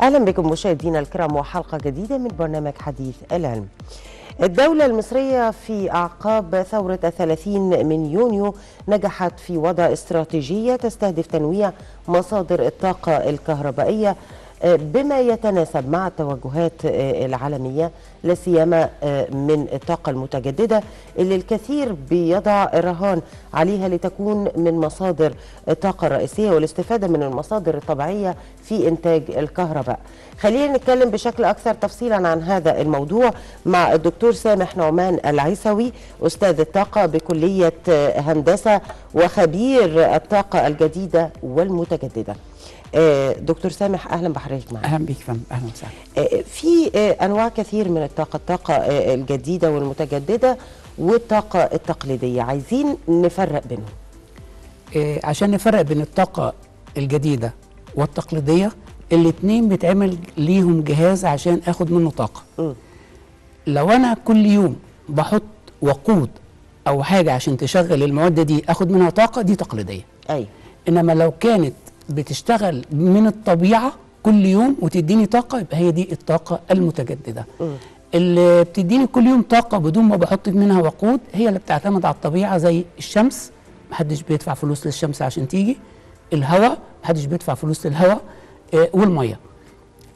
أهلا بكم مشاهدينا الكرام وحلقة جديدة من برنامج حديث العلم. الدولة المصرية في أعقاب ثورة الثلاثين من يونيو نجحت في وضع استراتيجية تستهدف تنويع مصادر الطاقة الكهربائية بما يتناسب مع التوجهات العالمية لا سيما من الطاقة المتجددة اللي الكثير بيضع الرهان عليها لتكون من مصادر الطاقة الرئيسية والاستفادة من المصادر الطبيعية في إنتاج الكهرباء. خلينا نتكلم بشكل أكثر تفصيلا عن هذا الموضوع مع الدكتور سامح نعمان العيسوي أستاذ الطاقة بكلية هندسة وخبير الطاقة الجديدة والمتجددة. دكتور سامح أهلا بحضرتك معنا أهلا بيك فندم أهلا وسهلا. في أنواع كثير من الطاقة الطاقة الجديدة والمتجددة والطاقة التقليدية. عايزين نفرق بينهم. عشان نفرق بين الطاقة الجديدة والتقليدية الاثنين بيتعمل ليهم جهاز عشان آخد منه طاقة. م. لو أنا كل يوم بحط وقود أو حاجة عشان تشغل المعده دي آخد منها طاقة دي تقليدية. أيوه. إنما لو كانت بتشتغل من الطبيعة كل يوم وتديني طاقة يبقى هي دي الطاقة المتجددة. م. اللي بتديني كل يوم طاقة بدون ما بحط منها وقود هي اللي بتعتمد على الطبيعة زي الشمس. محدش بيدفع فلوس للشمس عشان تيجي. الهواء محدش بيدفع فلوس للهواء. آه والمية.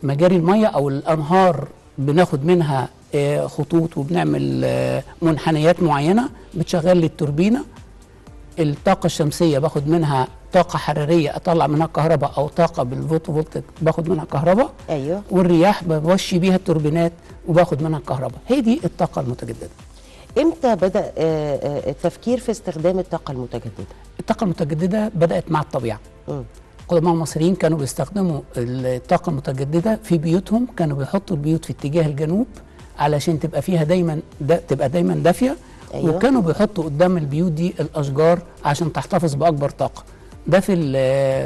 مجاري المية أو الأنهار بناخد منها آه خطوط وبنعمل آه منحنيات معينة بتشغل لي التوربينة. الطاقة الشمسية باخد منها طاقة حرارية أطلع منها كهرباء أو طاقة بال photovoltaic باخد منها كهرباء. أيوه. والرياح بوشي بيها التوربينات وباخد منها كهرباء. هي دي الطاقة المتجددة. إمتى بدأ التفكير في استخدام الطاقة المتجددة؟ الطاقة المتجددة بدأت مع الطبيعة. م. القدماء المصريين كانوا بيستخدموا الطاقة المتجددة في بيوتهم كانوا بيحطوا البيوت في اتجاه الجنوب علشان تبقى فيها دايما دا تبقى دايما دافية. أيوة. وكانوا بيحطوا قدام البيوت دي الأشجار عشان تحتفظ بأكبر طاقة. ده في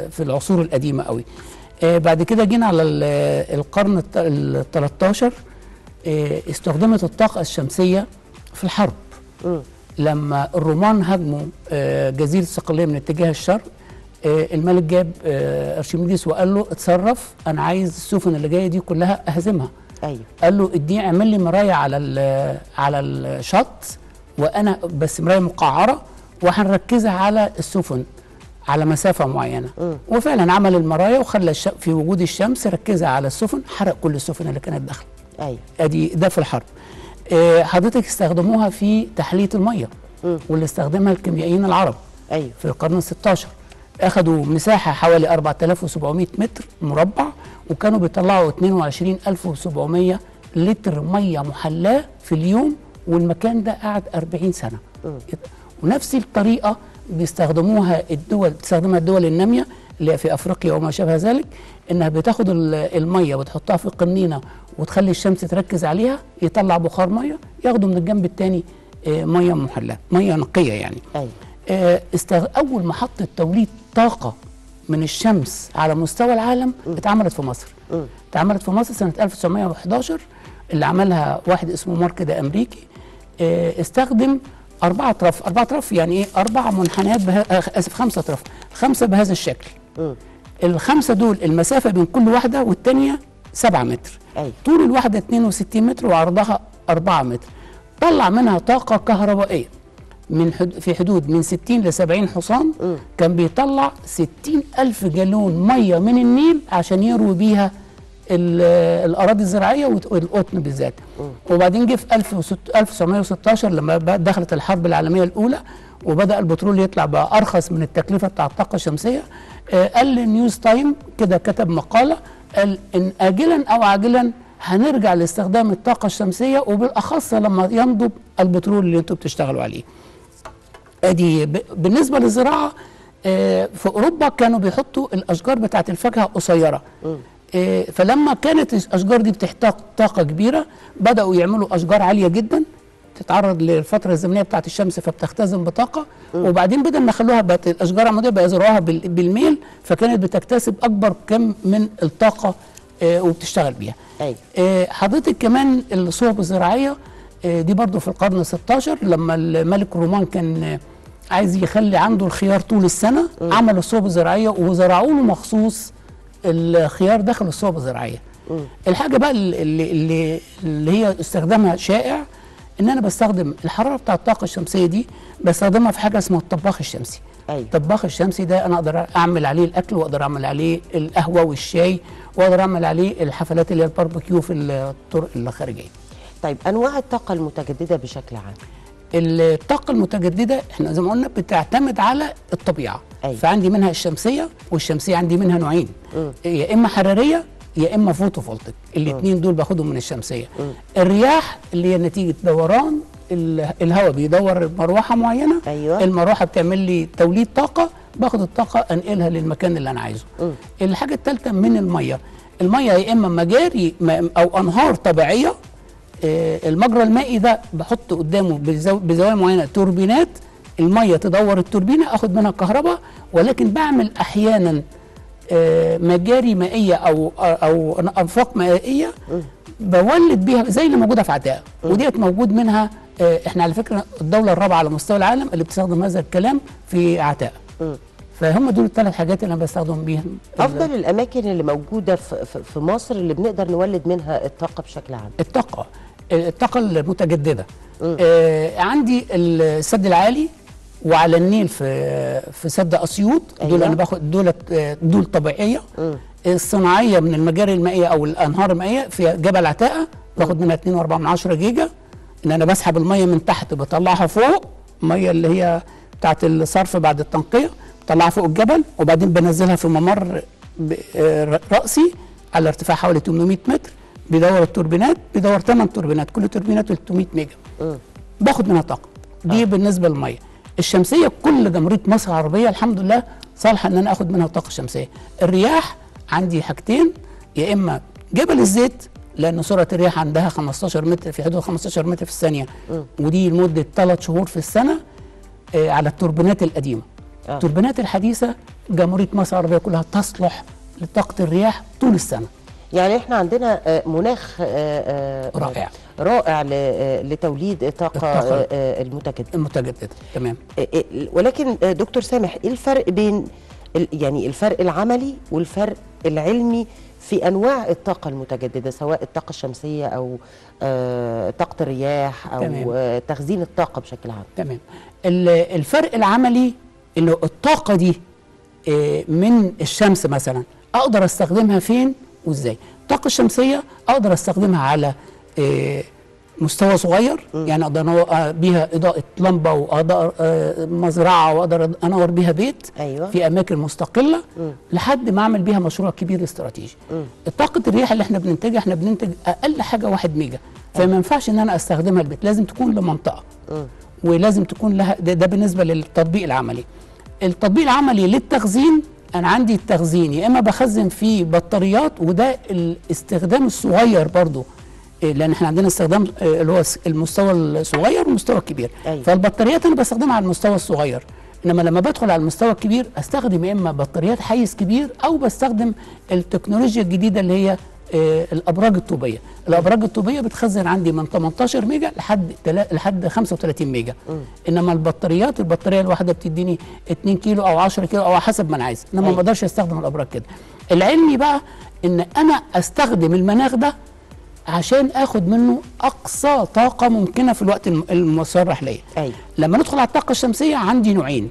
في العصور القديمة قوي. آه بعد كده جينا على القرن ال 13 آه استخدمت الطاقة الشمسية في الحرب. م. لما الرومان هاجموا آه جزيرة الصقلية من اتجاه الشرق الملك جاب ارشميدس وقال له اتصرف أنا عايز السفن اللي جاية دي كلها أهزمها. أيوه. قال له اديني اعمل لي مرايه على على الشط وأنا بس مراية مقعرة وهنركزها على السفن على مسافة معينة. م. وفعلا عمل المرايا وخلى الش... في وجود الشمس ركزها على السفن حرق كل السفن اللي كانت داخلة. أيوه أدي ده في الحرب. آه حضرتك استخدموها في تحلية المية م. واللي استخدمها الكيميائيين العرب أيوه في القرن ال16 اخذوا مساحة حوالي 4700 متر مربع وكانوا بيطلعوا 22700 لتر مية محلاه في اليوم والمكان ده قعد 40 سنة م. ونفس الطريقة بيستخدموها الدول بتستخدمها الدول النامية اللي في أفريقيا وما شابه ذلك إنها بتاخد المية وتحطها في قنينة وتخلي الشمس تركز عليها يطلع بخار مية ياخدوا من الجنب الثاني مية محلاه مية نقية يعني أيوة. استغ... أول محطه توليد طاقة من الشمس على مستوى العالم م. اتعملت في مصر م. اتعملت في مصر سنة 1911 اللي عملها واحد اسمه مارك ده أمريكي استخدم أربعة أطراف أربعة أطراف يعني إيه؟ أربع منحنيات بها... آسف خمسة أطراف خمسة بهذا الشكل. م. الخمسة دول المسافة بين كل واحدة والتانية سبعة متر. أي. طول الواحدة 62 متر وعرضها 4 متر. طلع منها طاقة كهربائية. من حد... في حدود من 60 ل 70 حصان. م. كان بيطلع 60 ألف جالون مية من النيل عشان يروي بيها الأراضي الزراعية والقطن بالذات. وبعدين جه في 1916 لما دخلت الحرب العالمية الأولى وبدأ البترول يطلع بقى أرخص من التكلفة بتاع الطاقة الشمسية قال لنيوز تايم كده كتب مقالة قال إن اجلا أو عاجلا هنرجع لاستخدام الطاقة الشمسية وبالأخص لما ينضب البترول اللي أنتم بتشتغلوا عليه. ادي بالنسبة للزراعة في أوروبا كانوا بيحطوا الأشجار بتاعت الفاكهة قصيرة. فلما كانت الأشجار دي بتحتاج طاقة كبيرة بدأوا يعملوا أشجار عالية جدا تتعرض للفترة الزمنية بتاعه الشمس فبتختزن بطاقة. وبعدين بدل ما خلوها بقت الأشجار العموديه بقى يزرعوها بالميل فكانت بتكتسب أكبر كم من الطاقة وبتشتغل بيها. أيوة. حضرتك كمان الصوب الزراعية دي برضو في القرن 16 لما الملك الرومان كان عايز يخلي عنده الخيار طول السنة عمل الصوب الزراعية وزرعوا له مخصوص الخيار داخل الصوب الزراعية. الحاجة بقى اللي اللي اللي هي استخدامها شائع إن أنا بستخدم الحرارة بتاع الطاقة الشمسية دي بستخدمها في حاجة اسمها الطباخ الشمسي. أيوة. الطباخ الشمسي ده أنا أقدر أعمل عليه الأكل وأقدر أعمل عليه القهوة والشاي وأقدر أعمل عليه الحفلات اللي هي الباربيكيو في الطرق الخارجية. طيب أنواع الطاقة المتجددة بشكل عام؟ الطاقة المتجددة إحنا زي ما قلنا بتعتمد على الطبيعة. أيوة. فعندي منها الشمسية والشمسية عندي منها نوعين. يا إما حرارية يا إما فوتوفولتيك. الاثنين دول باخدهم من الشمسية. الرياح اللي هي نتيجة دوران ال- الهواء بيدور مروحة معينة. أيوة. المروحة بتعمل لي توليد طاقة باخد الطاقة أنقلها للمكان اللي أنا عايزه. الحاجة الثالثة من المية. المية يا إما مجاري م- أو أنهار طبيعية. آه، المجرى المائي ده بحط قدامه بزوايا معينة توربينات. المية تدور التوربينه اخد منها كهرباء ولكن بعمل أحيانا آه، مجاري مائية أو أو أنفاق مائية بولد بيها زي اللي موجودة في عتاقه وديت موجود منها آه، إحنا على فكرة الدولة الرابعة على مستوى العالم اللي بتستخدم هذا الكلام في عتاقه فهم دول الثلاث حاجات اللي أنا بستخدم بيهم. أفضل الأماكن اللي موجودة في, مصر اللي بنقدر نولد منها الطاقة بشكل عام؟ الطاقة الطاقة المتجددة. آه عندي السد العالي وعلى النيل في في سد أسيوط. دول أيوة. أنا باخد دول دول طبيعية. الصناعية من المجاري المائية أو الأنهار المائية في جبل عتاقة باخد منها 2.4 جيجا. إن أنا بسحب المية من تحت بطلعها فوق. المية اللي هي بتاعت الصرف بعد التنقية بطلعها فوق الجبل. وبعدين بنزلها في ممر رأسي على ارتفاع حوالي 800 متر. بيدور التوربينات بيدور 8 توربينات. كل توربينه 300 ميجا. باخد منها طاقة. دي آه. بالنسبة للمية. الشمسية كل جمهوريه مصر العربية الحمد لله صالحة إن أنا آخد منها طاقة شمسية. الرياح عندي حاجتين يا إما جبل الزيت لأن سرعه الرياح عندها 15 متر في حدود 15 متر في الثانية. ودي لمدة ثلاث شهور في السنة آه على التوربينات القديمة. آه. التوربينات الحديثة جمهوريه مصر العربية كلها تصلح لطاقة الرياح طول السنة. يعني إحنا عندنا آه، مناخ آه، آه، رائع. رائع لتوليد آه، المتجددة. المتجددة. تمام. ولكن دكتور سامح إيه الفرق بين يعني الفرق العملي والفرق العلمي في أنواع الطاقة المتجددة سواء الطاقة الشمسية أو طاقة الرياح أو تمام. تخزين الطاقة بشكل عام؟ تمام. ال- الفرق العملي إنه الطاقة دي من الشمس مثلا أقدر أستخدمها فين؟ وإزاي؟ الطاقه الشمسيه أقدر أستخدمها على آه، مستوى صغير يعني أقدر انور آه، بيها إضاءة لمبة واقدر آه، مزرعة وأقدر أنور بيها بيت أيوة. في أماكن مستقلة لحد ما أعمل بيها مشروع كبير استراتيجي. طاقة الرياح اللي إحنا بننتجها إحنا بننتج أقل حاجة واحد ميجا فما ينفعش إن أنا أستخدمها البيت لازم تكون لمنطقة. ولازم تكون لها ده, ده بالنسبة للتطبيق العملي. التطبيق العملي للتخزين أنا عندي التخزين يا إما بخزن فيه بطاريات وده الاستخدام الصغير برضو إيه، لأن إحنا عندنا استخدام آه، اللي هو المستوى الصغير والمستوى الكبير أيوة. فالبطاريات أنا بستخدمها على المستوى الصغير إنما لما بدخل على المستوى الكبير أستخدم يا إما بطاريات حيز كبير أو بستخدم التكنولوجيا الجديدة اللي هي الأبراج الطوبية. الأبراج الطوبية بتخزن عندي من 18 ميجا لحد لحد 35 ميجا. إنما البطاريات البطارية الواحدة بتديني 2 كيلو أو 10 كيلو أو حسب ما أنا عايز. إنما ما أيوة. أقدرش أستخدم الأبراج كده. العلمي بقى إن أنا أستخدم المناخ ده عشان آخد منه أقصى طاقة ممكنة في الوقت الم- المصرح ليا. أيوة. لما ندخل على الطاقة الشمسية عندي نوعين.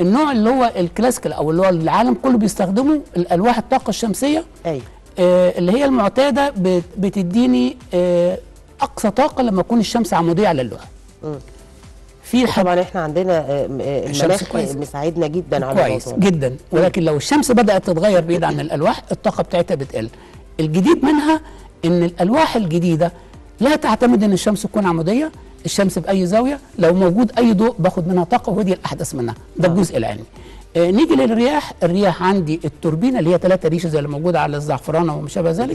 النوع اللي هو الكلاسيكال أو اللي هو العالم كله بيستخدمه الألواح الطاقة الشمسية. آه اللي هي المعتادة بت- بتديني آه أقصى طاقة لما تكون الشمس عمودية على اللوحة. في طبعا إحنا عندنا آه، آه، المناخ. مساعدنا جدا على كويس. جدا. ولكن لو الشمس بدأت تتغير بعيد عن الألواح الطاقة بتاعتها بتقل. الجديد منها إن الألواح الجديدة لا تعتمد إن الشمس تكون عمودية الشمس بأي زاوية لو موجود أي ضوء باخد منها طاقة ودي الأحدث منها. ده الجزء العلمي. آه نيجي للرياح. الرياح عندي التوربينة اللي هي ثلاثة ريشه زي اللي موجودة على الزعفرانة وما شابه ذلك.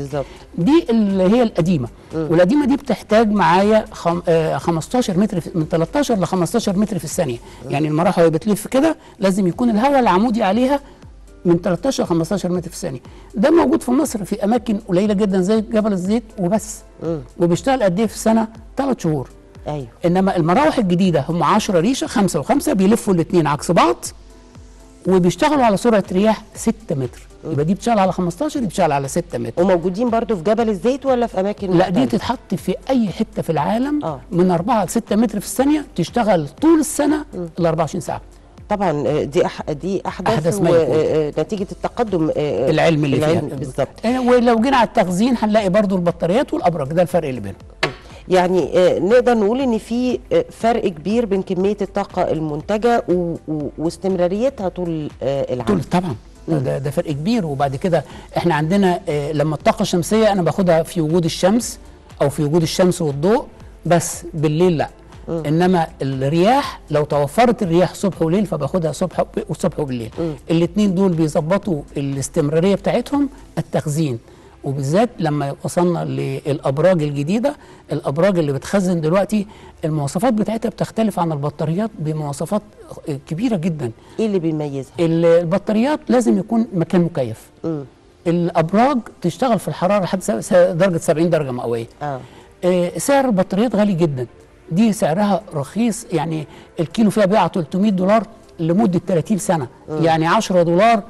دي اللي هي القديمة. والقديمة دي بتحتاج معايا خم... آه 15 متر في... من 13 ل 15 متر في الثانية. يعني المروحه وهي بتلف كده لازم يكون الهواء العمودي عليها من 13 ل 15 متر في الثانية. ده موجود في مصر في أماكن قليلة جدا زي جبل الزيت وبس. وبيشتغل قد إيه في السنة؟ ثلاث شهور. أيوه. إنما المراوح الجديدة هم 10 ريشة خمسة وخمسة بيلفوا الاثنين عكس بعض. وبيشتغلوا على سرعة رياح 6 متر. يبقى دي بتشتغل على 15 دي بتشتغل على 6 متر. وموجودين برضو في جبل الزيت ولا في أماكن لا دي؟ تتحط في أي حتة في العالم آه. من 4 ل 6 متر في الثانية تشتغل طول السنة ال 24 ساعة. طبعا آه، دي أح دي أحداث, أحداث ما يكون. ونتيجه التقدم آه، العلم اللي العلم فيها. بالظبط آه، ولو جينا على التخزين هنلاقي برضو البطاريات والأبراج ده الفرق اللي بينهم. يعني آه، نقدر نقول إن في آه، فرق كبير بين كمية الطاقة المنتجة واستمراريتها طول آه، العام. طول طبعا. ده, ده فرق كبير. وبعد كده إحنا عندنا لما الطاقة الشمسية أنا باخدها في وجود الشمس أو في وجود الشمس والضوء بس بالليل لأ. إنما الرياح لو توفرت الرياح صبح وليل فباخدها صبح وصبح وبالليل. الاثنين دول بيظبطوا الاستمرارية بتاعتهم التخزين. وبالذات لما وصلنا للأبراج الجديدة الأبراج اللي بتخزن دلوقتي المواصفات بتاعتها بتختلف عن البطاريات بمواصفات كبيرة جدا. إيه اللي بيميزها؟ ال- البطاريات لازم يكون مكان مكيف. مم. الأبراج تشتغل في الحرارة لحد درجة 70 درجة مئوية. آه. آه، سعر البطاريات غالي جدا. دي سعرها رخيص يعني الكيلو فيها بيع 300 دولار لمدة 30 سنة. يعني 10 دولار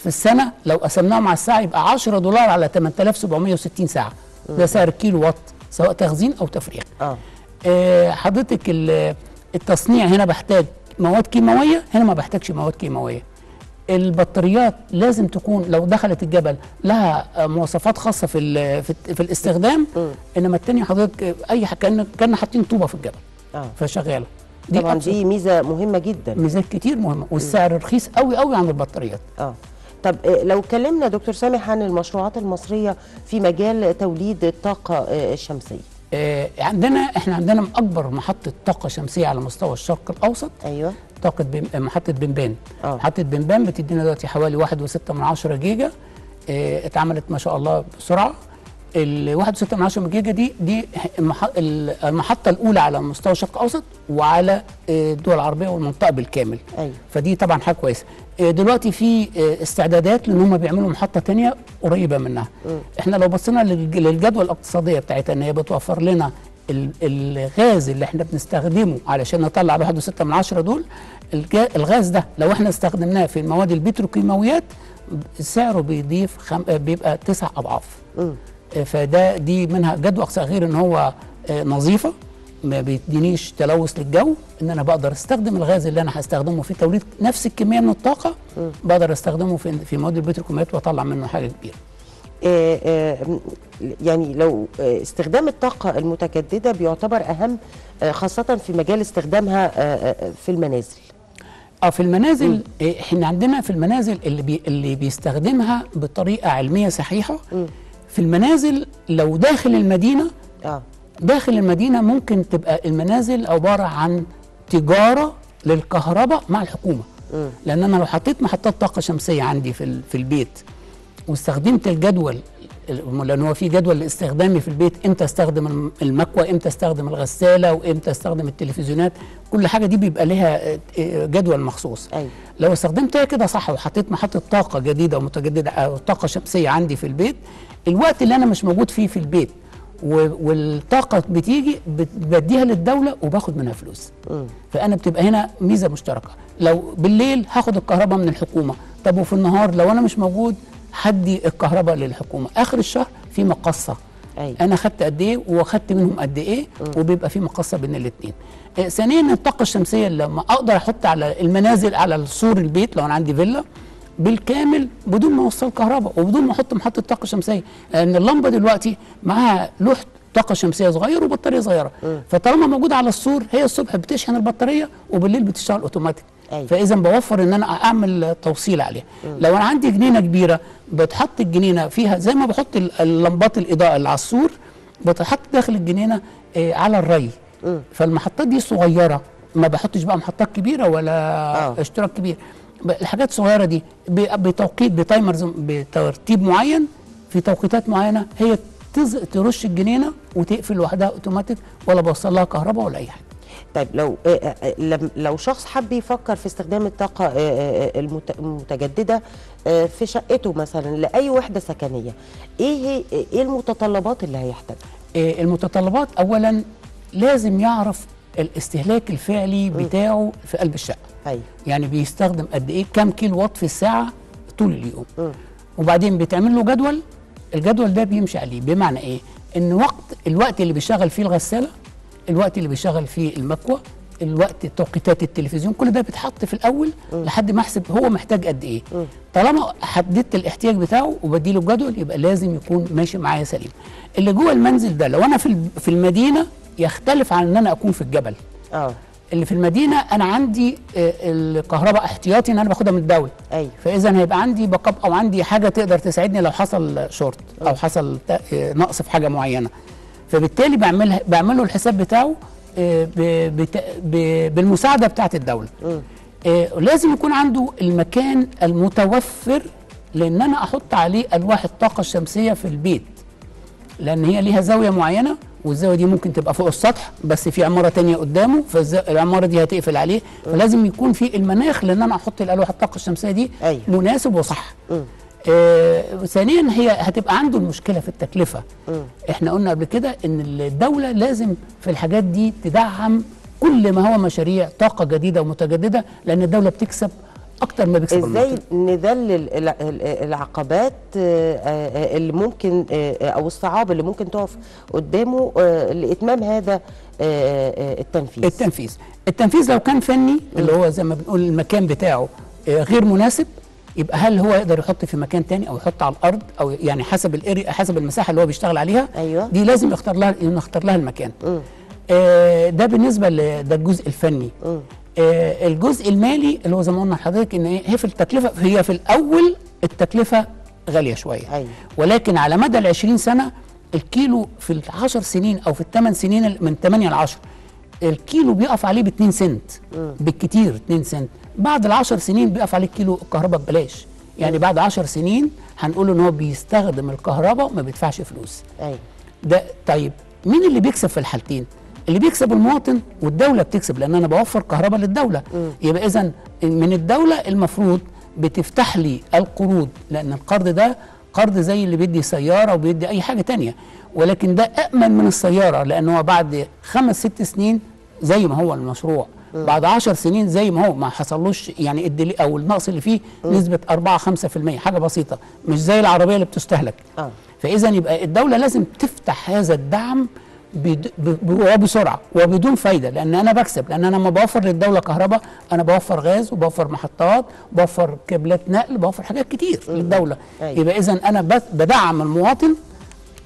في السنة لو قسمناهم على الساعة يبقى 10 دولار على 8760 ساعة. ده سعر الكيلو وات سواء تخزين أو تفريغ. آه. آه، حضرتك ال- التصنيع هنا بحتاج مواد كيماوية هنا ما بحتاجش مواد كيماوية. البطاريات لازم تكون لو دخلت الجبل لها آه، مواصفات خاصة في في, الاستخدام إنما التانية حضرتك آه، اي كان كأن حاطين طوبة في الجبل آه. فشغالة. طبعا أبسط. دي ميزة مهمة جدا. ميزات كتير مهمة. والسعر رخيص قوي قوي عن البطاريات. آه. طب آه، لو اتكلمنا دكتور سامح عن المشروعات المصرية في مجال توليد الطاقة آه، الشمسية. آه، عندنا إحنا عندنا اكبر محطة طاقة شمسية على مستوى الشرق الأوسط. أيوه. طاقة بم... محطة بنبان. آه. محطة بنبان بتدينا دلوقتي حوالي واحد وستة من عشرة جيجا. آه اتعملت ما شاء الله بسرعة. ال 1.6 من عشرة جيجا دي دي المح... ال- المحطة الأولى على مستوى الشرق الأوسط وعلى آه، الدول العربية والمنطقة بالكامل. أيوة. فدي طبعا حاجة كويسة. آه، دلوقتي في آه، استعدادات لأن هم بيعملوا محطة تانية قريبة منها. إحنا لو بصينا للج- للجدوى الاقتصادية بتاعتها إن هي بتوفر لنا ال- الغاز اللي إحنا بنستخدمه علشان نطلع الواحد وستة من عشرة دول الغاز ده لو إحنا استخدمناه في المواد البتروكيماويات سعره بيضيف خم... آه، بيبقى تسع أضعاف. مم. فده دي منها جدوى اقصى غير ان هو آه، نظيفة ما بيدينيش تلوث للجو إن أنا بقدر أستخدم الغاز اللي أنا هستخدمه في توليد نفس الكمية من الطاقة بقدر أستخدمه في في مواد البتروكيماويات وأطلع منه حاجة كبيرة. آه، آه، م- يعني لو استخدام الطاقة المتجددة بيعتبر أهم آه، خاصة في مجال استخدامها في المنازل. آه في المنازل إيه، إحنا عندنا في المنازل اللي بي اللي بيستخدمها بطريقة علمية صحيحة في المنازل لو داخل المدينة آه. داخل المدينة ممكن تبقى المنازل عبارة عن تجارة للكهرباء مع الحكومة. لأن أنا لو حطيت محطات طاقة شمسية عندي في في البيت واستخدمت الجدول هو في جدول لاستخدامي في البيت إمتى أستخدم الم- المكوى إمتى أستخدم الغسالة وإمتى أستخدم التلفزيونات. كل حاجة دي بيبقى لها آه، آه، جدول مخصوص. أيوة. لو استخدمتها كده صح وحطيت محطة طاقة جديدة ومتجدده أو طاقة شمسية عندي في البيت الوقت اللي أنا مش موجود فيه في البيت والطاقة بتيجي بت- بديها للدولة وباخد منها فلوس. فأنا بتبقى هنا ميزة مشتركة. لو بالليل هاخد الكهرباء من الحكومة. طب وفي النهار لو أنا مش موجود هدي الكهرباء للحكومة. آخر الشهر في مقصة. أيوة. أنا خدت قد إيه واخدت منهم قد إيه وبيبقى في مقصة بين الاثنين ثانيا الطاقة الشمسية لما أقدر أحط على المنازل على سور البيت لو أنا عندي فيلا بالكامل بدون ما أوصل كهرباء وبدون ما أحط محطة طاقة شمسية. لأن اللمبة دلوقتي معاها لوح طاقة شمسية صغير وبطارية صغيرة. فطالما موجودة على السور هي الصبح بتشحن البطارية وبالليل بتشتغل أوتوماتيك. أيوة. فإذا بوفر إن أنا أعمل توصيل عليها. لو أنا عندي جنينة كبيرة بتحط الجنينة فيها زي ما بحط ال- اللمبات الإضاءة اللي على السور بتحط داخل الجنينة آه، على الري. فالمحطات دي صغيرة. ما بحطش بقى محطات كبيرة ولا آه. اشتراك كبير. الحاجات الصغيره دي بتوقيت بتايمرز بترتيب معين. في توقيتات معينة هي. ترش الجنينة وتقفل لوحدها أوتوماتيك ولا بوصل لها كهرباء ولا أي حاجة. طيب لو آه، آه، لم- لو شخص حب يفكر في استخدام الطاقة آه، آه، المت- المتجددة آه، في شقته مثلا لأي وحدة سكنية إيه هي إيه المتطلبات اللي هيحتاجها؟ آه، المتطلبات اولا لازم يعرف الاستهلاك الفعلي بتاعه في قلب الشقة. أيوه. يعني بيستخدم قد إيه كام كيلو وات في الساعة طول اليوم. وبعدين بيتعمل له جدول الجدول ده بيمشي عليه. بمعنى إيه؟ إن وقت الوقت اللي بيشتغل فيه الغسالة الوقت اللي بيشتغل فيه المكوى الوقت توقيتات التلفزيون كل ده بيتحط في الأول لحد ما أحسب هو محتاج قد إيه. طالما حددت الاحتياج بتاعه وبديله الجدول يبقى لازم يكون ماشي معايا سليم. اللي جوه المنزل ده لو أنا في في المدينة يختلف عن إن أنا أكون في الجبل. آه. اللي في المدينة أنا عندي آه، الكهرباء احتياطي إن أنا باخدها من الدولة. أيوه. فإذا هيبقى عندي backup أو عندي حاجة تقدر تساعدني لو حصل شورت أو حصل ت- آه، نقص في حاجة معينة. فبالتالي بعملها بعمل له الحساب بتاعه آه، بالمساعدة بتاعة الدولة. لازم يكون عنده المكان المتوفر لأن أنا أحط عليه ألواح الطاقة الشمسية في البيت. لأن هي ليها زاوية معينة والزاوية دي ممكن تبقى فوق السطح بس في عمارة تانية قدامه فالعماره دي هتقفل عليه فلازم يكون في المناخ لأن أنا أحط الألواح الطاقة الشمسية دي أيوة. مناسب وصح. آه ثانيا هي هتبقى عنده المشكلة في التكلفة مم. إحنا قلنا قبل كده إن الدولة لازم في الحاجات دي تدعم كل ما هو مشاريع طاقة جديدة ومتجددة لأن الدولة بتكسب أكتر ما بيكسب إزاي. نذلل الع- ال- العقبات آه، آه، اللي ممكن آه، أو الصعاب اللي ممكن تقف قدامه لإتمام هذا التنفيذ التنفيذ التنفيذ لو كان فني اللي هو زي ما بنقول المكان بتاعه غير مناسب يبقى هل هو يقدر يحط في مكان تاني أو يحط على الأرض أو يعني حسب الاري حسب المساحة اللي هو بيشتغل عليها أيوة. دي لازم يختار لها نختار لها المكان. آه، ده بالنسبة ل- ده الجزء الفني مم. آه، الجزء المالي اللي هو زي ما قلنا لحضرتك إن هي في التكلفة هي في الأول التكلفة غالية شوية. أيوة. ولكن على مدى ال 20 سنة الكيلو في ال 10 سنين أو في الثمان سنين من 8 ل 10 الكيلو بيقف عليه ب 2 سنت بالكتير 2 سنت. بعد ال 10 سنين بيقف عليه كيلو الكهرباء ببلاش. يعني بعد 10 سنين هنقول إن هو بيستخدم الكهرباء وما بيدفعش فلوس. أيوه. ده طيب مين اللي بيكسب في الحالتين؟ اللي بيكسب المواطن والدولة بتكسب لأن أنا بوفر كهرباء للدولة. يبقى اذا من الدولة المفروض بتفتح لي القروض لأن القرض ده قرض زي اللي بيدي سيارة وبيدي أي حاجة تانية. ولكن ده امن من السيارة لأن هو بعد خمس ست سنين زي ما هو المشروع. بعد عشر سنين زي ما هو ما حصلوش يعني الدلي أو النقص اللي فيه نسبة 4 5% حاجة بسيطة. مش زي العربية اللي بتستهلك. آه. فاذا يبقى الدولة لازم تفتح هذا الدعم وبسرعه وبدون فايدة لأن أنا بكسب لأن أنا لما بوفر للدولة كهرباء أنا بوفر غاز وبوفر محطات بوفر كابلات نقل بوفر حاجات كتير للدولة. أيوة. يبقى اذا أنا بدعم المواطن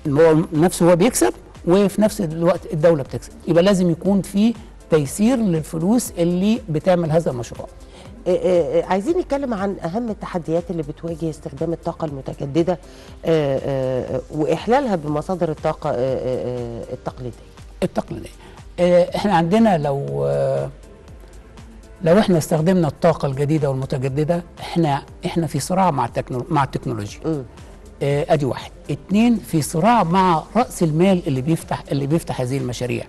هو نفسه هو بيكسب وفي نفس الوقت الدولة بتكسب. يبقى لازم يكون في تيسير للفلوس اللي بتعمل هذا المشروع. آه، آه، آه، عايزين نتكلم عن أهم التحديات اللي بتواجه استخدام الطاقة المتجددة وإحلالها بمصادر الطاقة التقليدية. التقليدية. إحنا عندنا لو لو إحنا استخدمنا الطاقة الجديدة والمتجددة إحنا إحنا في صراع مع مع التكنولوجيا. أدي واحد. اتنين في صراع مع رأس المال اللي بيفتح اللي بيفتح هذه المشاريع.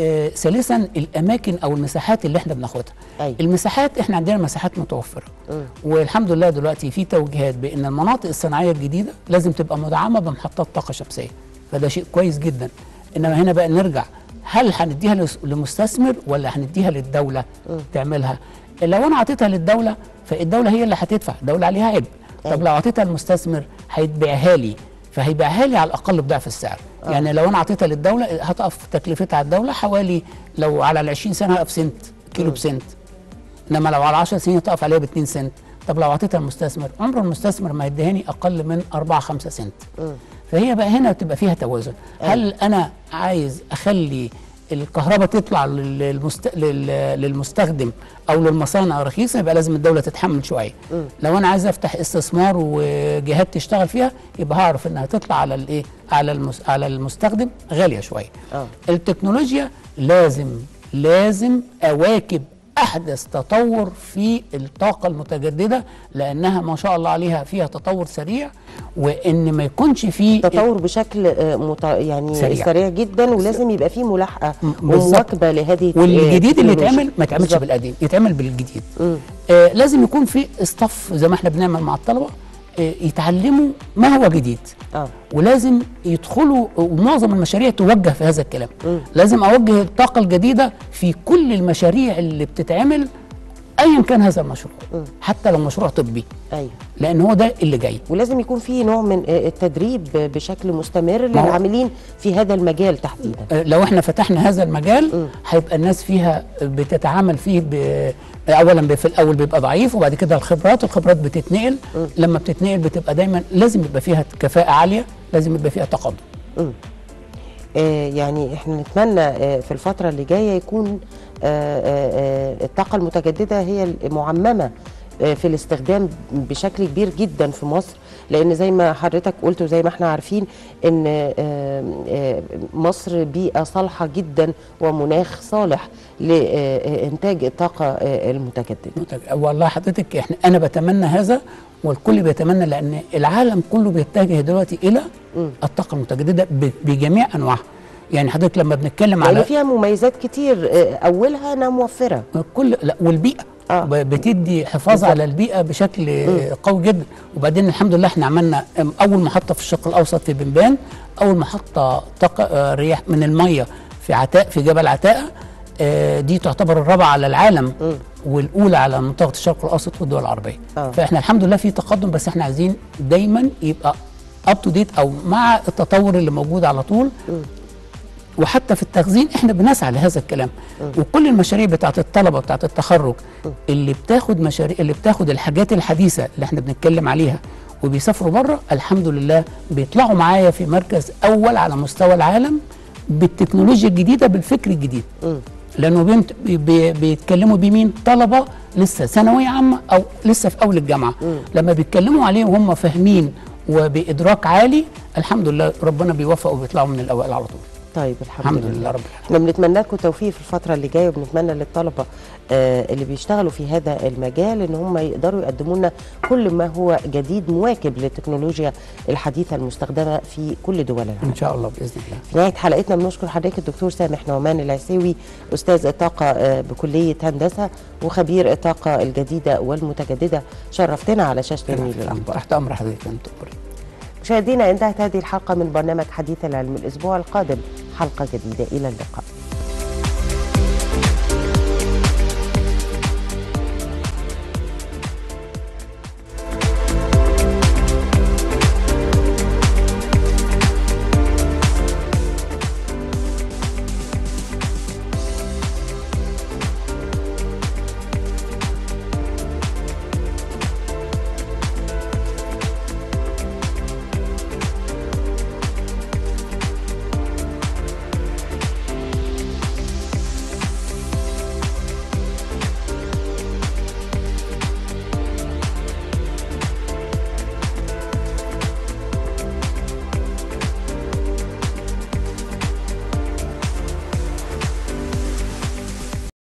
آه، ثالثا الأماكن أو المساحات اللي إحنا بناخدها. أيوة. المساحات إحنا عندنا مساحات متوفرة. مم. والحمد لله دلوقتي في توجيهات بأن المناطق الصناعية الجديدة لازم تبقى مدعمة بمحطات طاقة شمسية. فده شيء كويس جدا. إنما هنا بقى نرجع. هل هنديها لمستثمر ولا هنديها للدولة تعملها؟ لو أنا أعطيتها للدولة فالدولة هي اللي هتدفع. الدولة عليها عبء. طب أيوة. لو أعطيتها للمستثمر هيتبيعها لي. فهيبيعها لي على الأقل بضعف السعر. آه. يعني لو أنا أعطيتها للدولة هتقف تكلفتها على الدولة حوالي لو على ال 20 سنة هقف سنت كيلو بسنت. إنما لو على 10 سنين تقف عليها ب 2 سنت. طب لو أعطيتها المستثمر عمر المستثمر ما يديهاني أقل من 4 5 سنت. مم. فهي بقى هنا بتبقى فيها توازن. هل أنا عايز أخلي الكهرباء تطلع للمست... لل... للمستخدم أو للمصانع رخيصة يبقى لازم الدولة تتحمل شوية. لو أنا عايز أفتح استثمار وجهات تشتغل فيها يبقى هعرف إنها تطلع على الايه على المس... على المستخدم غالية شوية. آه. التكنولوجيا لازم لازم أواكب أحدث تطور في الطاقة المتجددة لأنها ما شاء الله عليها فيها تطور سريع وإن ما يكونش فيه تطور بشكل آه، مت... يعني سريع. سريع, جدا ولازم يبقى فيه ملاحقة. ومواكبة لهذه والجديد اللي. يتعمل ما يتعملش. بالقديم يتعمل بالجديد. آه لازم يكون في اصطف زي ما إحنا بنعمل مع الطلبة يتعلموا ما هو جديد. آه. ولازم يدخلوا ومعظم المشاريع توجه في هذا الكلام. مم. لازم أوجه الطاقه الجديدة في كل المشاريع اللي بتتعمل ايا كان هذا المشروع حتى لو مشروع طبي. أيوه. لأن هو ده اللي جاي. ولازم يكون في نوع من آه، التدريب بشكل مستمر للعاملين في هذا المجال تحديدا. آه، لو إحنا فتحنا هذا المجال هيبقى الناس فيها بتتعامل فيه ب... اولا في الأول بيبقى ضعيف وبعد كده الخبرات الخبرات بتتنقل. لما بتتنقل بتبقى دايما لازم يبقى فيها كفاءة عالية لازم يبقى فيها تقدم. يعني إحنا نتمنى آه، في الفترة اللي جاية يكون آه، آه، آه، الطاقة المتجددة هي المعممة آه، في الاستخدام بشكل كبير جدا في مصر. لأن زي ما حضرتك قلت وزي ما إحنا عارفين إن آه، آه، مصر بيئة صالحة جدا ومناخ صالح. لإنتاج الطاقة آه، المتجددة. منتج- والله حضرتك إحنا أنا بتمنى هذا والكل بيتمنى لأن العالم كله بيتجه دلوقتي إلى الطاقة المتجددة بجميع أنواعها. يعني حضرتك لما بنتكلم لأن على فيها مميزات كتير آه، أولها أنها موفرة. كل لا والبيئة. آه. بتدي حفاظ. على البيئة بشكل قوي جدا. وبعدين الحمد لله إحنا عملنا أول محطة في الشرق الأوسط في بنبان أول محطة طاقة آه، رياح من المية في عتا في جبل عتاقه دي تعتبر الرابعة على العالم والأولى على منطقة الشرق الأوسط والدول العربية. آه. فإحنا الحمد لله في تقدم بس إحنا عايزين دايما يبقى up to date أو مع التطور اللي موجود على طول. وحتى في التخزين إحنا بنسعى لهذا الكلام. وكل المشاريع بتاعت الطلبة بتاعت التخرج اللي بتاخد مشاريع اللي بتاخد الحاجات الحديثة اللي إحنا بنتكلم عليها وبيسافروا بره الحمد لله بيطلعوا معايا في مركز أول على مستوى العالم بالتكنولوجيا الجديدة بالفكر الجديد. لأنه بيمت- بي- بي- بيتكلموا بمين؟ طلبة لسه ثانوية عامة أو لسه في أول الجامعة. لما بيتكلموا عليه وهم فاهمين وبإدراك عالي الحمد لله ربنا بيوفق وبيطلعوا من الأوائل على طول. طيب الحمد, الحمد لله. رب العالمين. إحنا بنتمنى لكم التوفيق في الفترة اللي جاية وبنتمنى للطلبة آه، اللي بيشتغلوا في هذا المجال إن هم يقدروا يقدموا لنا كل ما هو جديد مواكب للتكنولوجيا الحديثة المستخدمة في كل دول العالم. إن شاء الله بإذن الله. في نهاية حلقتنا بنشكر حضرتك الدكتور سامح نعمان العسيوي أستاذ الطاقة آه، بكلية هندسة وخبير الطاقة الجديدة والمتجددة. شرفتنا على شاشة النيل تحت أمر حضرتك أنت أمري. مشاهدينا انتهت هذه الحلقة من برنامج حديث العلم الأسبوع القادم. حلقة جديدة. إلى اللقاء.